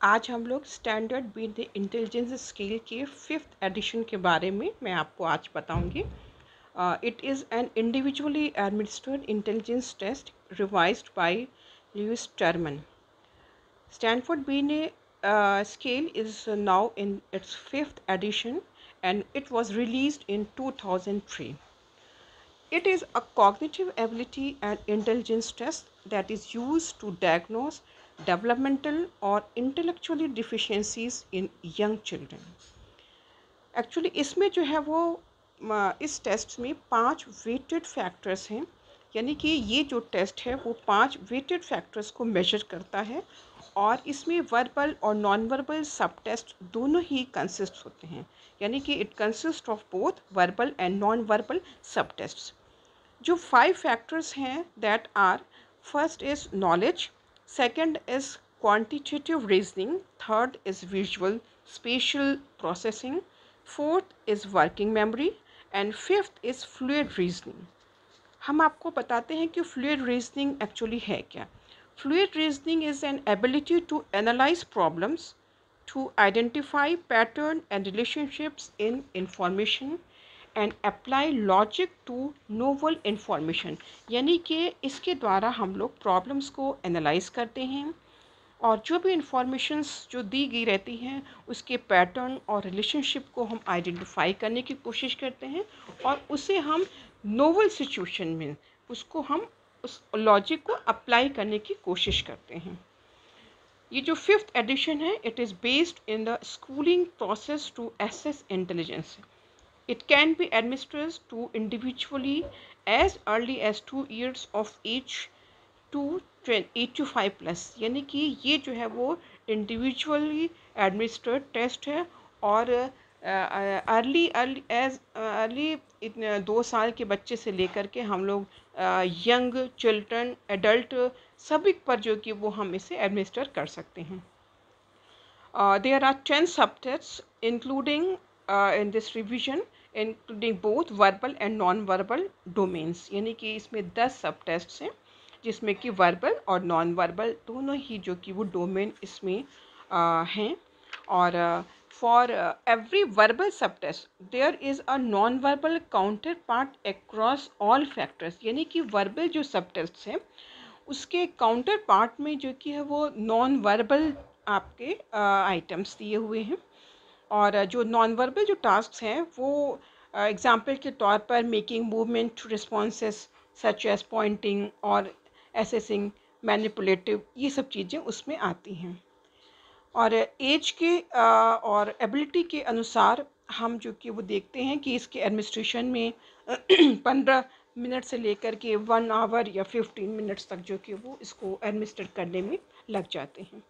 आज हम लोग स्टैंडर्ड विद इंटेलिजेंस स्केल के फिफ्थ एडिशन के बारे में मैं आपको आज बताऊँगी it is an individually administered intelligence test revised by Lewis Terman Stanford Binet scale is now in its fifth edition and it was released in 2003. It is a cognitive ability and intelligence test that is used to diagnose developmental or intellectually deficiencies in young children. Actually इसमें जो है वो इस test में पाँच weighted factors हैं। यानी कि ये जो टेस्ट है, वो पाँच वेटेड फैक्टर्स को मेजर करता है और इसमें वर्बल और नॉन वर्बल सब टेस्ट दोनों ही कंसिस्ट होते हैं। यानी कि it consist of both verbal and non verbal sub test जो फाइव फैक्टर्स हैं that are first is knowledge second is quantitative reasoning third is visual spatial processing fourth is working memory and fifth is fluid reasoning हम आपको बताते हैं कि fluid reasoning actually है क्या fluid reasoning is an ability to analyze problems to identify pattern and relationships in information and apply logic to novel information यानी कि इसके द्वारा हम लोग प्रॉब्लम्स को एनालाइज करते हैं और जो भी इंफॉर्मेशंस जो दी गई रहती हैं, उसके पैटर्न और रिलेशनशिप को हम आइडेंटिफाई करने की कोशिश करते हैं और उसे हम नोवल सिचुएशन में, उसको हम उस लॉजिक को अप्लाई करने की कोशिश करते हैं। ये जो फिफ्थ एडिशन है it is based in the schooling process to assess intelligence It can be administered to individually as early as two years of age to eight to five plus यानी कि ये जो है वो इंडिविजुअली एडमिनिस्ट्रेड टेस्ट है और early early as early दो साल के बच्चे से लेकर के हम लोग यंग चिल्ड्रन एडल्ट सभी पर जो कि वो हम इसे एडमिनिस्टर कर सकते हैं। There are ten subjects including in this revision including both verbal and non verbal domains यानी कि इसमें दस सब टेस्ट हैं, जिसमें कि वर्बल और नॉन वर्बल दोनों ही जो कि वो डोमेन इसमें हैं। और for every verbal sub test there is a non verbal counter part across all factors यानी कि वर्बल जो सब टेस्ट हैं, उसके काउंटर पार्ट में जो कि है वो नॉन वर्बल आपके आइटम्स दिए हुए हैं। और जो नॉन वर्बल जो टास्क हैं, वो एग्ज़ाम्पल के तौर पर making movement responses such as pointing और एसेसिंग मैनिपुलेटिव ये सब चीज़ें उसमें आती हैं। और एज के और एबिलिटी के अनुसार हम जो कि वो देखते हैं कि इसके एडमिनिस्ट्रेशन में पंद्रह मिनट से लेकर के वन आवर या फिफ्टीन मिनट्स तक जो कि वो इसको एडमिनिस्ट्रेट करने में लग जाते हैं।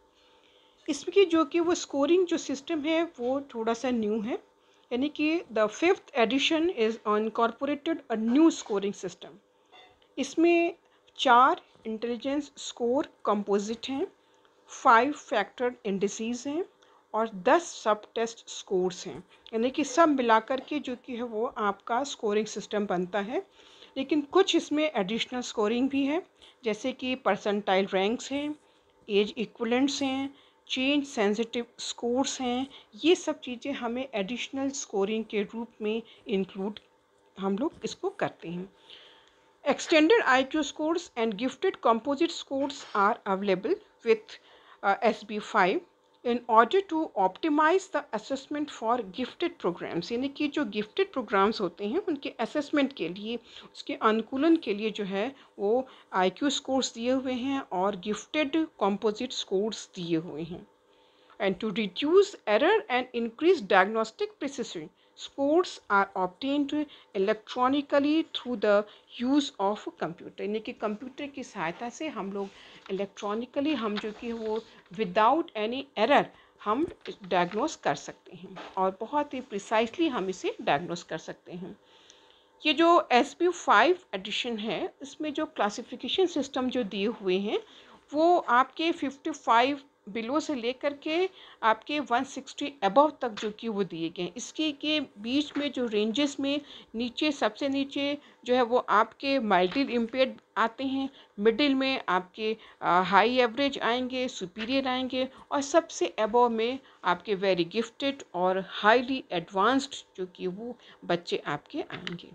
इसकी जो कि वो स्कोरिंग जो सिस्टम है, वो थोड़ा सा न्यू है। यानी कि the fifth edition is incorporated a new scoring system इसमें चार इंटेलिजेंस स्कोर कंपोजिट हैं फाइव फैक्टर इंडिसीज हैं और दस सब टेस्ट स्कोर्स हैं। यानी कि सब मिलाकर के जो कि है वो आपका स्कोरिंग सिस्टम बनता है। लेकिन कुछ इसमें एडिशनल स्कोरिंग भी है, जैसे कि परसेंटाइल रैंक्स हैं एज इक्वलेंट्स हैं चेंज सेंसिटिव स्कोर्स हैं, ये सब चीज़ें हमें एडिशनल स्कोरिंग के रूप में इंक्लूड हम लोग इसको करते हैं। Extended I Q scores and gifted composite scores are available with S B five in order to optimize the assessment for gifted programs यानी कि जो गिफ्टेड प्रोग्राम्स होते हैं, उनके असेसमेंट के लिए, उसके अनुकूलन के लिए जो है, वो आई क्यू स्कोर्स दिए हुए हैं और गिफ्टेड कॉम्पोजिट स्कोर्स दिए हुए हैं। And to reduce error and increase diagnostic precision scores are obtained electronically through the use of computer. यानी कि कंप्यूटर की सहायता से हम लोग इलेक्ट्रॉनिकली हम जो कि वो विदाउट एनी एरर हम डायग्नोस कर सकते हैं और बहुत ही प्रिसाइसली हम इसे डायग्नोस कर सकते हैं। ये जो एस पी फाइव एडिशन है, इसमें जो क्लासिफिकेशन सिस्टम जो दिए हुए हैं, वो आपके फिफ्टी फाइव बिलो से लेकर के आपके 160 अबव तक जो कि वो दिए गए इसके, के बीच में जो रेंजेस में नीचे, सबसे नीचे जो है वो आपके मल्टी इम्पेयर्ड आते हैं। मिडिल में आपके हाई एवरेज आएँगे सुपीरियर आएँगे और सबसे अबव में आपके वेरी गिफ्टेड और हाईली एडवांस्ड जो कि वो बच्चे आपके आएँगे।